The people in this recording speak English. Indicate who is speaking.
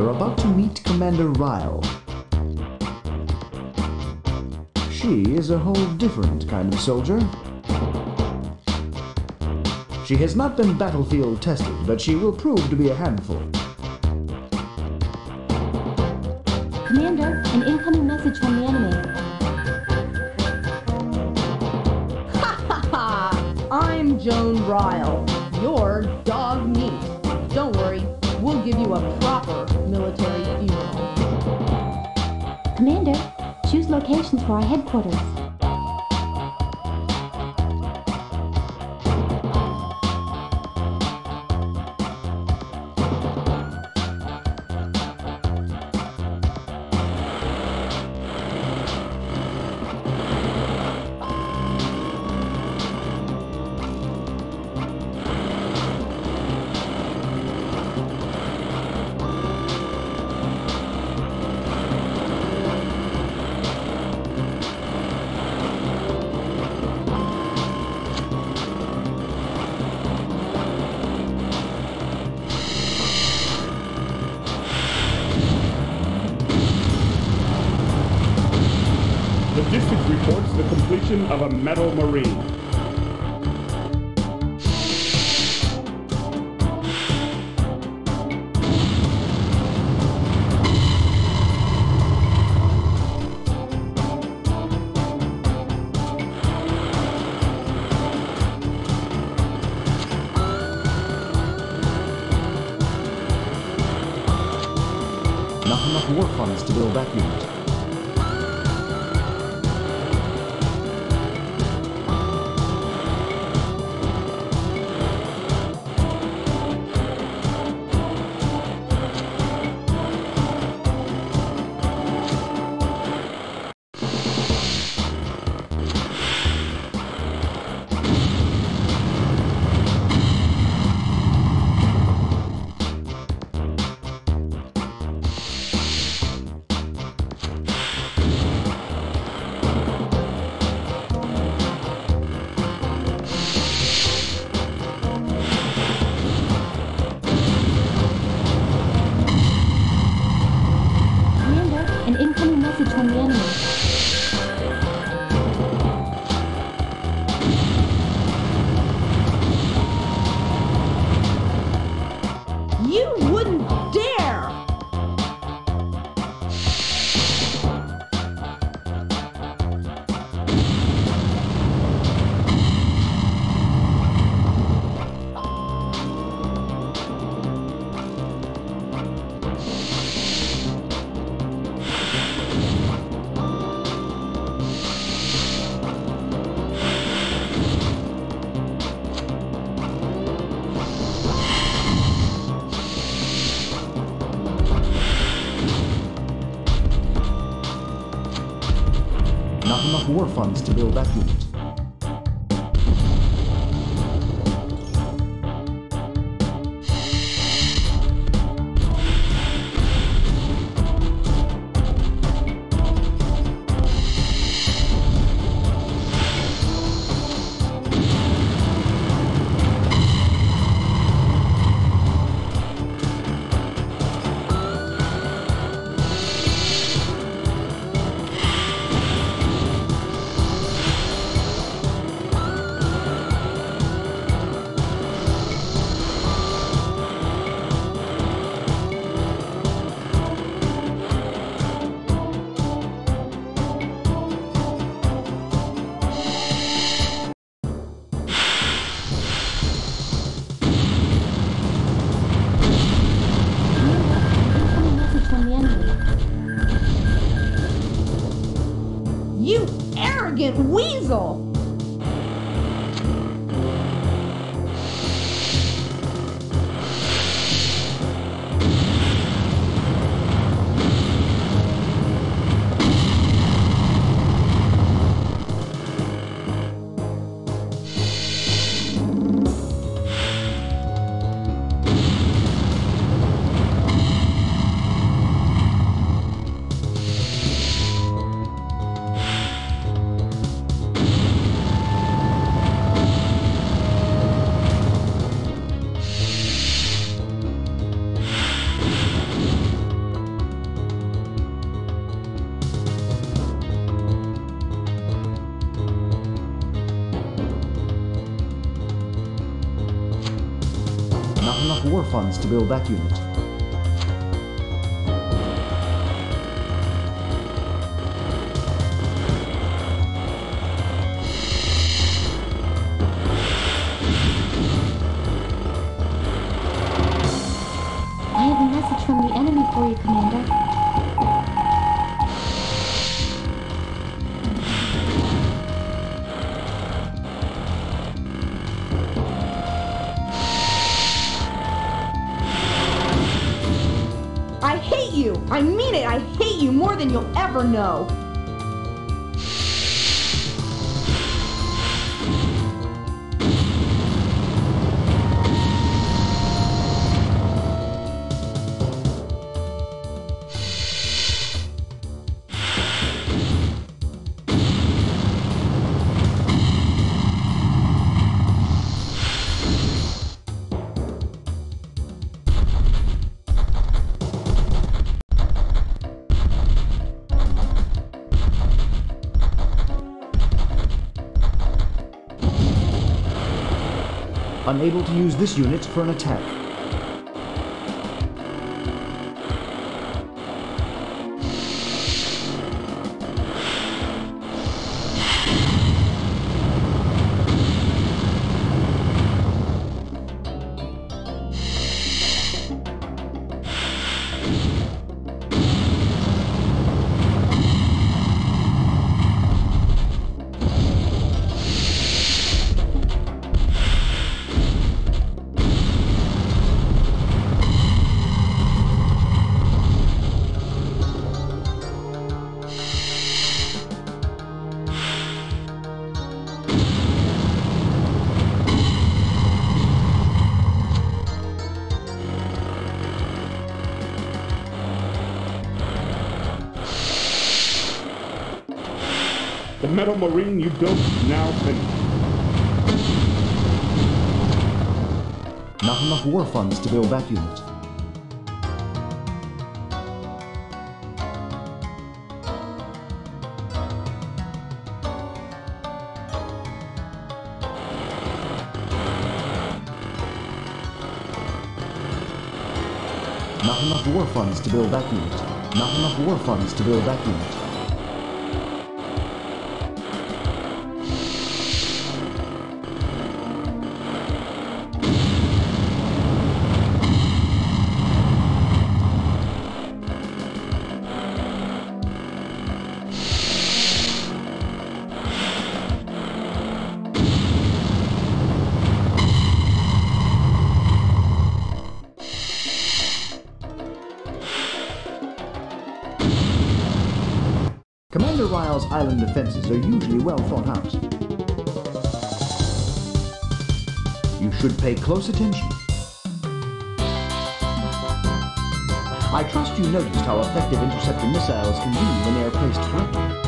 Speaker 1: You're about to meet Commander Ryle. She is a whole different kind of soldier. She has not been battlefield tested, but she will prove to be a handful.
Speaker 2: Commander, an incoming message from the enemy. Ha! ha ha!
Speaker 3: I'm Joan Ryle. You're dog meat. Give you a proper military funeral.
Speaker 2: Commander, choose locations for our headquarters.
Speaker 4: The district reports the completion of a metal marine.
Speaker 1: Not enough war funds to build that
Speaker 2: incoming message from
Speaker 1: Not enough war funds to build that unit.
Speaker 3: You arrogant weasel!
Speaker 1: Enough war funds to build that unit.
Speaker 2: You!
Speaker 3: I mean it! I hate you more than you'll ever know!
Speaker 1: Unable to use this unit for an attack.
Speaker 4: The metal marine you built is now finished.
Speaker 1: Not enough war funds to build that unit. Not enough war funds to build that unit. Not enough war funds to build that unit. Ryle's island defenses are usually well thought out. You should pay close attention. I trust you noticed how effective interceptor missiles can be when they are placed correctly.